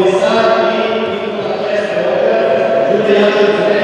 começar aqui, para a festa, do Teatro